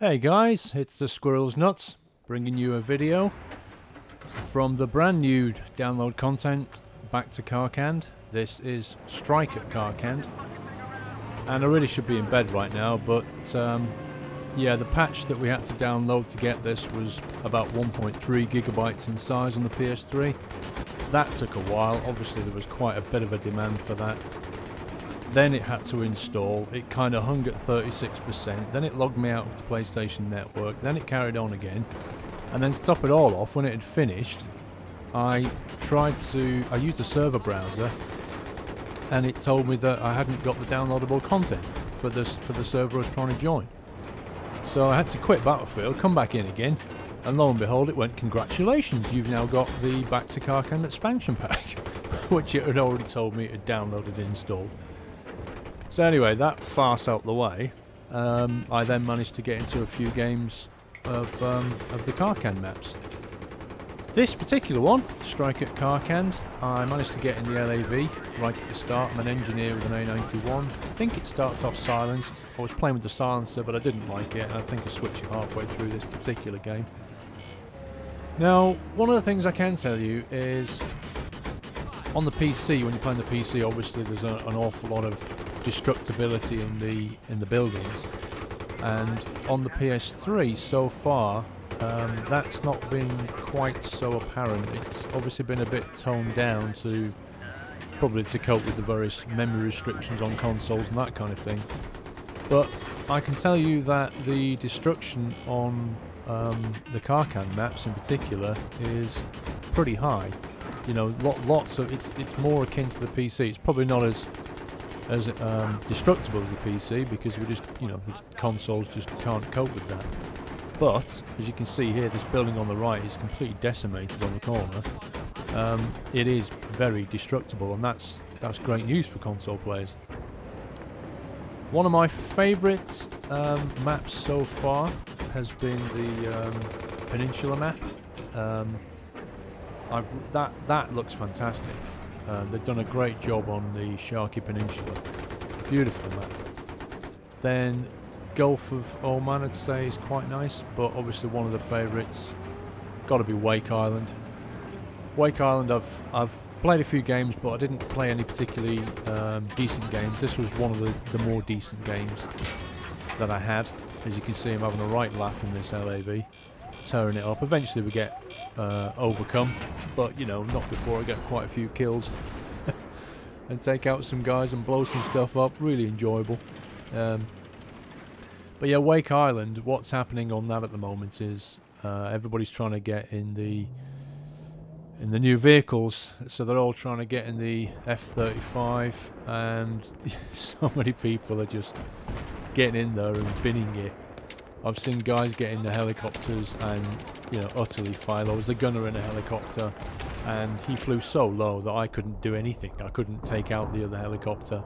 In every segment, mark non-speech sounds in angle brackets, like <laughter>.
Hey guys, it's the Squirrels Nuts bringing you a video from the brand new download content back to Karkand. This is Strike at Karkand. And I really should be in bed right now, but um, yeah, the patch that we had to download to get this was about 1.3 gigabytes in size on the PS3. That took a while, obviously there was quite a bit of a demand for that. Then it had to install, it kind of hung at 36%, then it logged me out of the PlayStation Network, then it carried on again, and then to top it all off, when it had finished, I tried to, I used a server browser, and it told me that I hadn't got the downloadable content for this for the server I was trying to join. So I had to quit Battlefield, come back in again, and lo and behold, it went, congratulations, you've now got the Back to Karkand expansion pack, <laughs> which it had already told me it had downloaded and installed. So anyway, that farce out the way, um, I then managed to get into a few games of, um, of the Karkand maps. This particular one, Strike at Karkand, I managed to get in the LAV right at the start. I'm an engineer with an A91. I think it starts off silenced. I was playing with the silencer, but I didn't like it, I think I switched it halfway through this particular game. Now, one of the things I can tell you is on the PC, when you're playing the PC, obviously there's a, an awful lot of destructibility in the in the buildings, and on the PS3 so far, um, that's not been quite so apparent. It's obviously been a bit toned down to probably to cope with the various memory restrictions on consoles and that kind of thing. But I can tell you that the destruction on um, the Karkand maps in particular is pretty high. You know, lot, lots of it's it's more akin to the PC. It's probably not as as um, destructible as the PC because we just you know the consoles just can't cope with that. But as you can see here, this building on the right is completely decimated on the corner. Um, it is very destructible, and that's that's great news for console players. One of my favourite um, maps so far has been the um, Peninsula map. Um, I've that that looks fantastic. Uh, they've done a great job on the Sharqi Peninsula. Beautiful map. Then Gulf of Oman, I'd say, is quite nice, but obviously one of the favourites got to be Wake Island. Wake Island, I've I've played a few games, but I didn't play any particularly um, decent games. This was one of the, the more decent games that I had. As you can see, I'm having a right laugh in this LAV, tearing it up. Eventually we get uh, overcome, but you know, not before I get quite a few kills <laughs> and take out some guys and blow some stuff up. Really enjoyable. Um, but yeah, Wake Island, what's happening on that at the moment is uh, everybody's trying to get in the in the new vehicles, so they're all trying to get in the F-35, and <laughs> so many people are just getting in there and binning it. I've seen guys get in the helicopters and, you know, utterly fail. I was a gunner in a helicopter, and he flew so low that I couldn't do anything. I couldn't take out the other helicopter.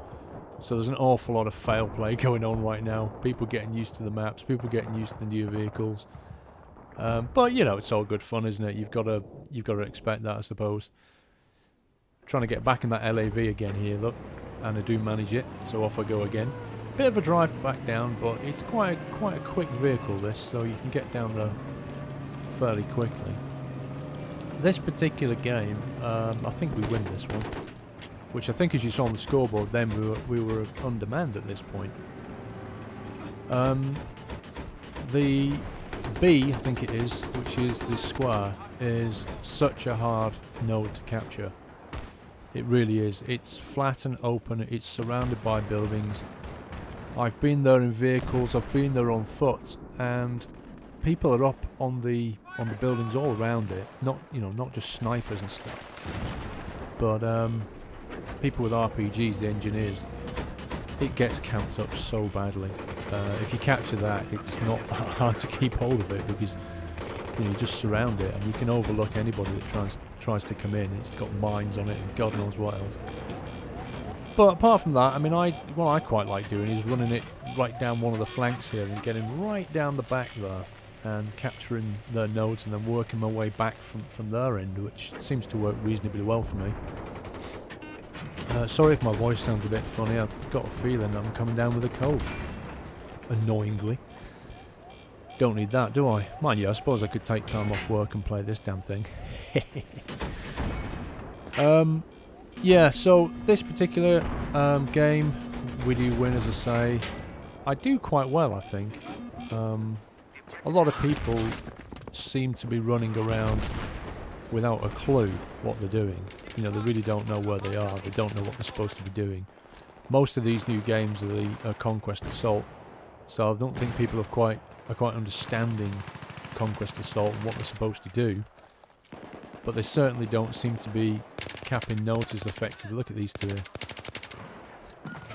So there's an awful lot of fail play <laughs> going on right now. People getting used to the maps, people getting used to the new vehicles. Um, but you know, it's all good fun, isn't it? You've got to you've got to expect that, I suppose. Trying to get back in that LAV again here, look, and I do manage it, so off I go again. Bit of a drive back down, but it's quite quite a quick vehicle this, so you can get down there fairly quickly. This particular game, um, I think we win this one, which I think, as you saw on the scoreboard, then we were, we were on demand at this point. Um, the B, I think it is, which is the square, is such a hard node to capture. It really is. It's flat and open, it's surrounded by buildings. I've been there in vehicles, I've been there on foot, and people are up on the on the buildings all around it. Not you know, not just snipers and stuff. But um, people with RPGs, the engineers, it gets camped up so badly. Uh, if you capture that, it's not that <laughs> hard to keep hold of it because you, know, you just surround it and you can overlook anybody that tries tries to come in. It's got mines on it and God knows what else. But apart from that, I mean, I what I quite like doing is running it right down one of the flanks here and getting right down the back there and capturing their nodes and then working my way back from, from their end, which seems to work reasonably well for me. Uh, sorry if my voice sounds a bit funny, I've got a feeling I'm coming down with a cold. Annoyingly. Don't need that, do I? Mind you, I suppose I could take time off work and play this damn thing. <laughs> um, yeah, so this particular um, game, we do win, as I say. I do quite well, I think. Um, a lot of people seem to be running around without a clue what they're doing. You know, they really don't know where they are. They don't know what they're supposed to be doing. Most of these new games are the uh, Conquest Assault, so I don't think people are quite are quite understanding Conquest Assault and what they're supposed to do. But they certainly don't seem to be capping notice effectively. Look at these two here.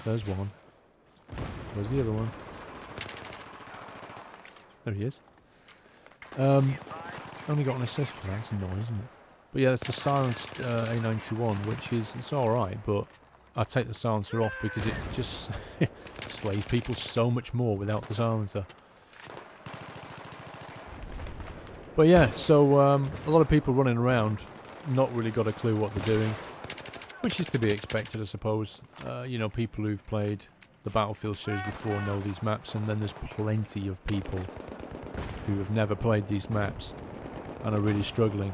There's one. Where's the other one? There he is. Um, only got an assist for that. That's annoying, isn't it? But yeah, it's the silenced uh, A91, which is it's all right, but I take the silencer off because it just <laughs> slays people so much more without the silencer. But yeah, so um, a lot of people running around, not really got a clue what they're doing, which is to be expected, I suppose. Uh, you know, people who've played the Battlefield series before know these maps, and then there's plenty of people who have never played these maps and are really struggling.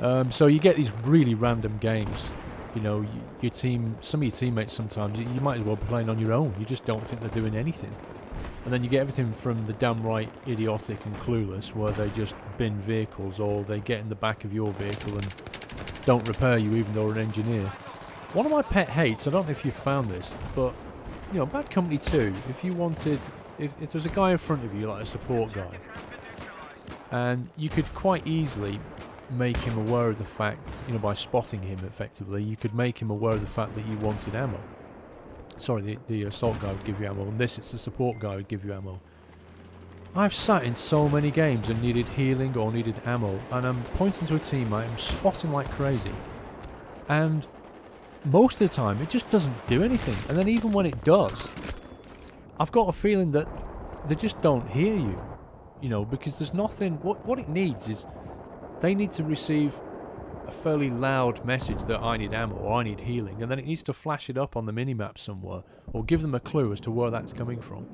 Um, so you get these really random games. You know, you, your team, some of your teammates sometimes, you, might as well be playing on your own. You just don't think they're doing anything. And then you get everything from the damn right idiotic and clueless, where they just bin vehicles or they get in the back of your vehicle and don't repair you even though you're an engineer. One of my pet hates, I don't know if you've found this, but, you know, Bad Company 2, if you wanted, if, if there's a guy in front of you, like a support guy, and you could quite easily make him aware of the fact, you know, by spotting him effectively, you could make him aware of the fact that you wanted ammo. Sorry, the, the assault guy would give you ammo, and this, it's the support guy would give you ammo. I've sat in so many games and needed healing or needed ammo, and I'm pointing to a teammate, I'm spotting like crazy, and most of the time it just doesn't do anything, and then even when it does, I've got a feeling that they just don't hear you, you know, because there's nothing, what, what it needs is they need to receive a fairly loud message that I need ammo or I need healing, and then it needs to flash it up on the minimap somewhere or give them a clue as to where that's coming from.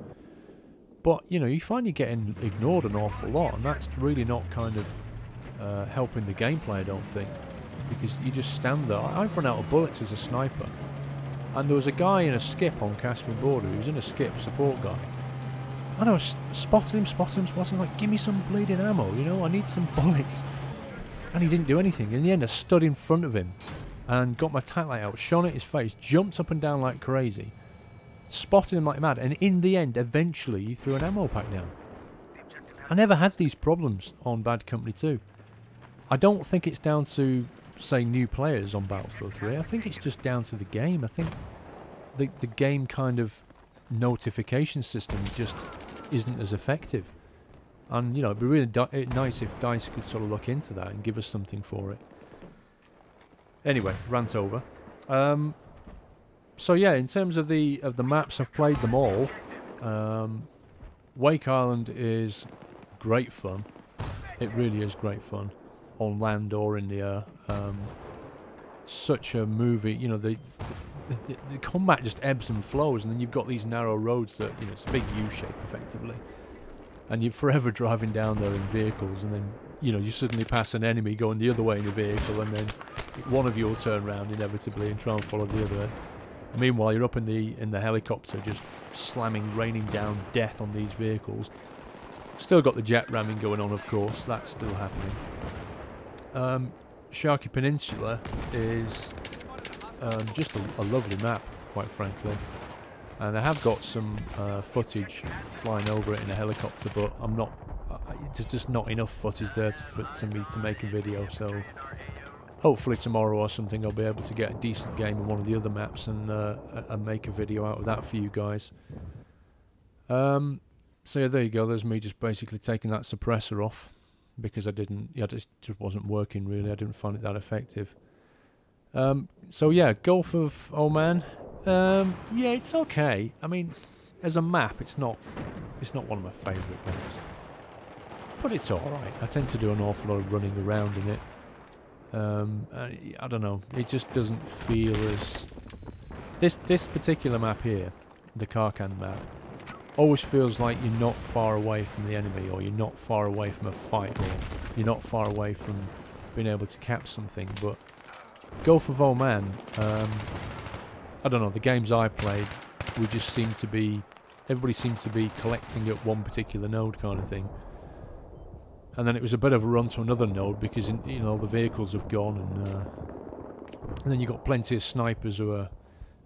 But, you know, you find you're getting ignored an awful lot, and that's really not kind of uh, helping the gameplay, I don't think. Because you just stand there. I've run out of bullets as a sniper. And there was a guy in a skip on Caspian Border who was in a skip, support guy. And I was spotting him, spotting him, spotting him, like, give me some bleeding ammo, you know, I need some <laughs> bullets and he didn't do anything. In the end, I stood in front of him and got my tack light out, shone at his face, jumped up and down like crazy, spotted him like mad, and in the end, eventually, he threw an ammo pack down. I never had these problems on Bad Company 2. I don't think it's down to, say, new players on Battlefield 3. I think it's just down to the game. I think the, the game kind of notification system just isn't as effective. And, you know, it'd be really eh, nice if DICE could sort of look into that and give us something for it. Anyway, rant over. Um, so yeah, in terms of the of the maps, I've played them all. Um, Wake Island is great fun. It really is great fun on land or in the air. Um, such a movie, you know, the, the, the combat just ebbs and flows, and then you've got these narrow roads that, you know, it's a big U shape effectively and you're forever driving down there in vehicles, and then you know you suddenly pass an enemy going the other way in a vehicle, and then one of you will turn around inevitably and try and follow the other. And meanwhile, you're up in the in the helicopter, just slamming, raining down death on these vehicles. Still got the jet ramming going on, of course. That's still happening. Um, Peninsula is um, just a, a lovely map, quite frankly and I have got some uh, footage flying over it in a helicopter but I'm not there's just not enough footage there to, for to me to make a video. So hopefully tomorrow or something I'll be able to get a decent game on one of the other maps and, uh, and make a video out of that for you guys. Um, so yeah there you go. There's me just basically taking that suppressor off because I didn't yeah it just wasn't working really. I didn't find it that effective. Um, so yeah Gulf of Oman um, yeah, it's okay. I mean, as a map, it's not it's not one of my favourite maps, but it's all right. I tend to do an awful lot of running around in it. Um, I, I don't know. It just doesn't feel as this this particular map here, the Karkand map. always feels like you're not far away from the enemy or you're not far away from a fight or you're not far away from being able to catch something but Gulf of Oman um, I don't know the games I played we just seem to be everybody seems to be collecting at one particular node kind of thing and then it was a bit of a run to another node because you know the vehicles have gone and, uh, and then you've got plenty of snipers who are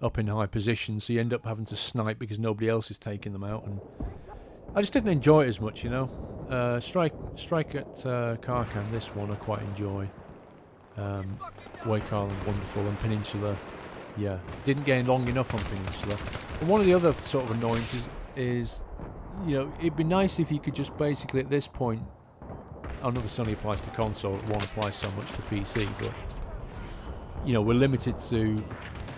up in high positions, so you end up having to snipe because nobody else is taking them out. And I just didn't enjoy it as much, you know. Uh, strike, strike at uh, Karkan, this one I quite enjoy. Um, Wake Island, wonderful, and Peninsula, yeah, didn't gain long enough on Peninsula. And one of the other sort of annoyances is, you know, it'd be nice if you could just basically at this point, this only applies to console, won't apply so much to PC, but you know, we're limited to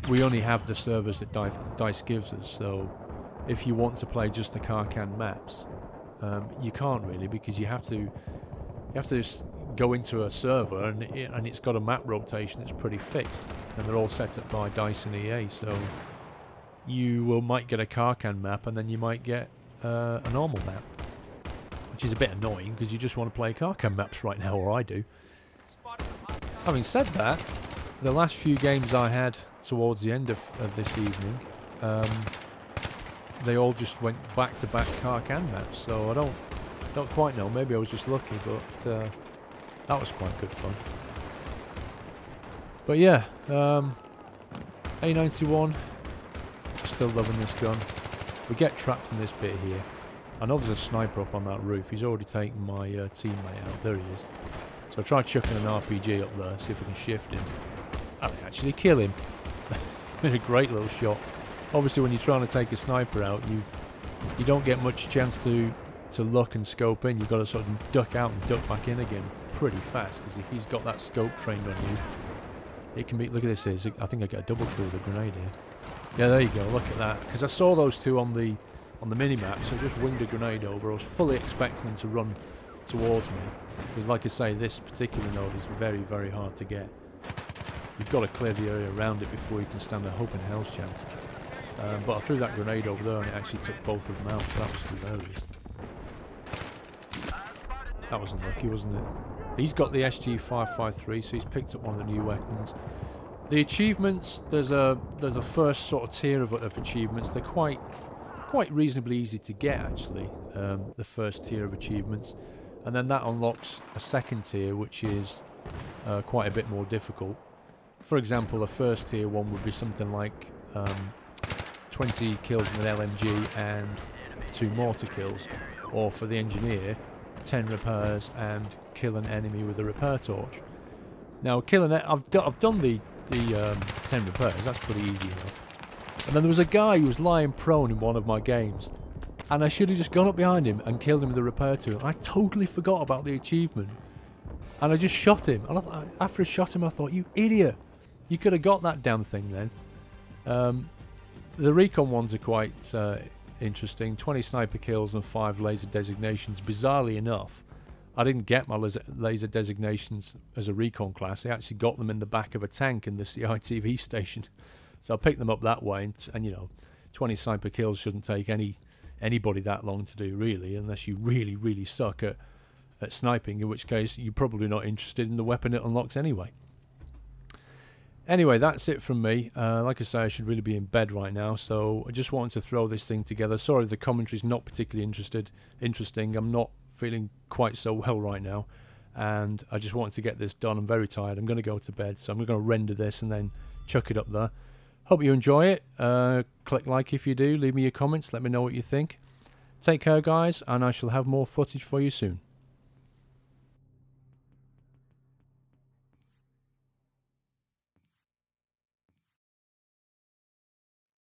we only have the servers that DICE gives us, so if you want to play just the Karkan maps, um, you can't really because you have to you have to go into a server and it, and it's got a map rotation that's pretty fixed, and they're all set up by and EA. So you will, might get a Karkan map and then you might get uh, a normal map, which is a bit annoying because you just want to play Karkan maps right now, or I do. Having said that, the last few games I had towards the end of, of this evening, um, they all just went back-to-back -back Karkan maps, so I don't don't quite know. Maybe I was just lucky, but uh, that was quite good fun. But yeah, um, A91, still loving this gun. We get trapped in this bit here. I know there's a sniper up on that roof. He's already taken my uh, teammate out. There he is. So I try chucking an RPG up there, see if we can shift him. Can actually kill him. <laughs> a great little shot. Obviously, when you're trying to take a sniper out, you you don't get much chance to to look and scope in. You've got to sort of duck out and duck back in again pretty fast. Because if he's got that scope trained on you, it can be. Look at this. Is I think I get a double kill with a grenade here. Yeah, there you go. Look at that. Because I saw those two on the on the mini map, so I just winged a grenade over. I was fully expecting them to run towards me. Because, like I say, this particular node is very, very hard to get. You've got to clear the area around it before you can stand a hope in hell's chance. Um, but I threw that grenade over there and it actually took both of them out. That was hilarious. That was unlucky, wasn't it? He's got the SG553, so he's picked up one of the new weapons. The achievements, there's a there's a first sort of tier of, of achievements. They're quite quite reasonably easy to get actually. Um, the first tier of achievements, and then that unlocks a second tier, which is uh, quite a bit more difficult. For example, a first tier one would be something like um, 20 kills with an LMG and two mortar kills. Or for the engineer, 10 repairs and kill an enemy with a repair torch. Now, killing it, I've, do, I've done the, the um, 10 repairs, that's pretty easy enough. And then there was a guy who was lying prone in one of my games. And I should have just gone up behind him and killed him with a repair tool. I totally forgot about the achievement. And I just shot him. And I, after I shot him, I thought, you idiot. You could have got that damn thing then. Um, the recon ones are quite uh, interesting. 20 sniper kills and 5 laser designations. Bizarrely enough, I didn't get my laser, designations as a recon class. I actually got them in the back of a tank in the <laughs> CITV station. So I picked them up that way. And, and, you know, 20 sniper kills shouldn't take any anybody that long to do, really, unless you really, really suck at, at sniping, in which case you're probably not interested in the weapon it unlocks anyway. Anyway, that's it from me. Uh, like I say, I should really be in bed right now, so I just wanted to throw this thing together. Sorry, the commentary's not particularly interested, interesting. I'm not feeling quite so well right now, and I just wanted to get this done. I'm very tired. I'm going to go to bed, so I'm going to render this and then chuck it up there. Hope you enjoy it. Uh, click like if you do. Leave me your comments. Let me know what you think. Take care, guys, and I shall have more footage for you soon.